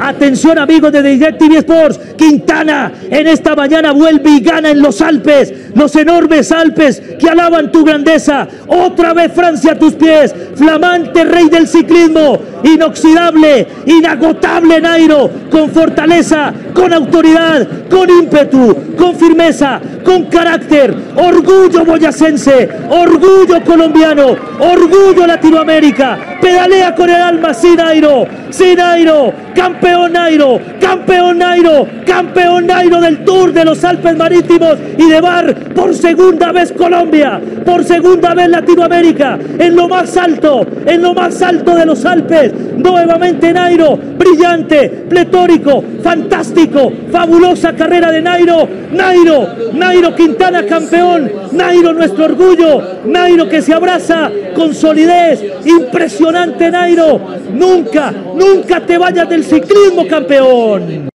Atención amigos de Directv Sports, Quintana en esta mañana vuelve y gana en los Alpes, los enormes Alpes que alaban tu grandeza. Otra vez Francia a tus pies, flamante rey del ciclismo, inoxidable, inagotable Nairo, con fortaleza, con autoridad, con ímpetu, con firmeza, con carácter, orgullo boyacense, orgullo colombiano, orgullo Latinoamérica, pedalea con el alma, sin Nairo, sin Nairo, campeón Nairo, campeón Nairo, campeón Nairo del Tour de los Alpes Marítimos y de Bar por segunda vez Colombia, por segunda vez Latinoamérica, en lo más alto, en lo más alto de los Alpes, nuevamente Nairo, brillante, pletórico, fantástico, fabulosa carrera de Nairo, Nairo, Nairo Quintana campeón, Nairo nuestro orgullo, Nairo que se abraza con solidez, impresionante Nairo, nunca, nunca te vayas del ciclismo campeón.